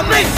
amazing.